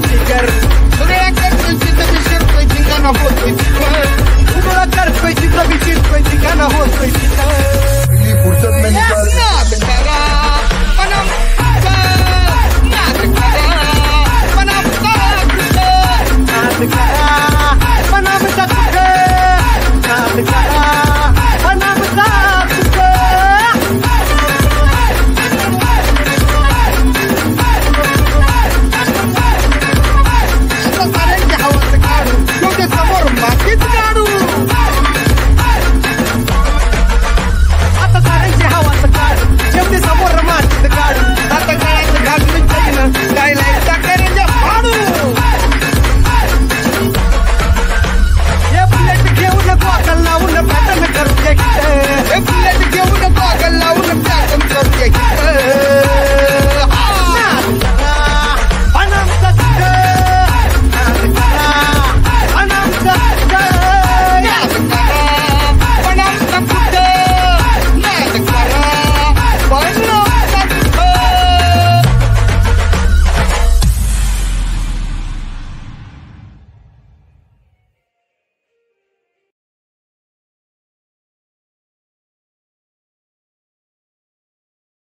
que